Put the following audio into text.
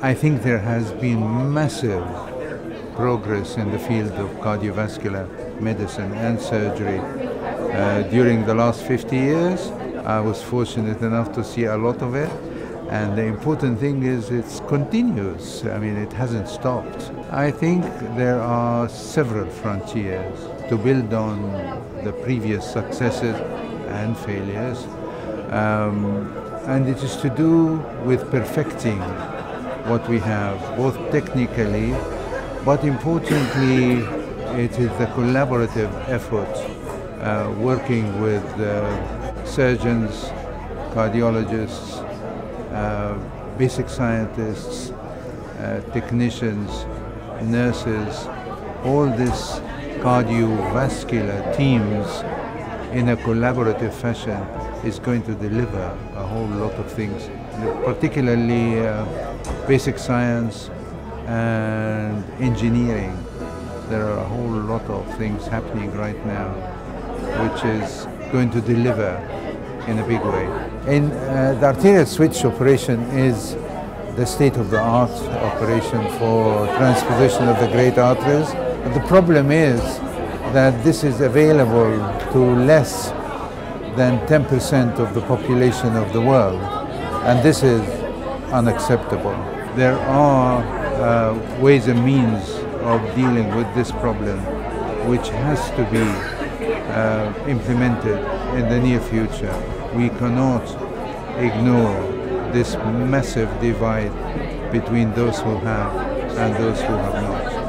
I think there has been massive progress in the field of cardiovascular medicine and surgery uh, during the last 50 years. I was fortunate enough to see a lot of it. And the important thing is it's continuous. I mean, it hasn't stopped. I think there are several frontiers to build on the previous successes and failures. Um, and it is to do with perfecting what we have, both technically, but importantly, it is the collaborative effort uh, working with uh, surgeons, cardiologists, uh, basic scientists, uh, technicians, nurses, all these cardiovascular teams in a collaborative fashion is going to deliver a whole lot of things, particularly uh, basic science and engineering. There are a whole lot of things happening right now which is going to deliver in a big way. In uh, the arterial switch operation is the state-of-the-art operation for transposition of the great arteries. But the problem is that this is available to less than 10% of the population of the world, and this is unacceptable. There are uh, ways and means of dealing with this problem which has to be uh, implemented in the near future. We cannot ignore this massive divide between those who have and those who have not.